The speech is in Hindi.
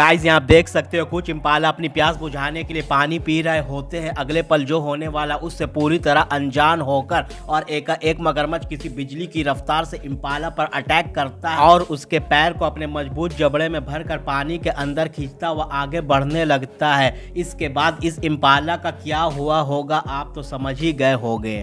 गाइस यहाँ देख सकते हो, कुछ इम्पाला अपनी प्यास बुझाने के लिए पानी पी रहे होते हैं। अगले पल जो होने वाला, उससे पूरी तरह अनजान होकर और एक एक मगरमच्छ किसी बिजली की रफ्तार से इम्पाला पर अटैक करता है और उसके पैर को अपने मज़बूत जबड़े में भरकर पानी के अंदर खींचता हुआ आगे बढ़ने लगता है। इसके बाद इस इम्पाला का क्या हुआ होगा, आप तो समझ ही गए होंगे।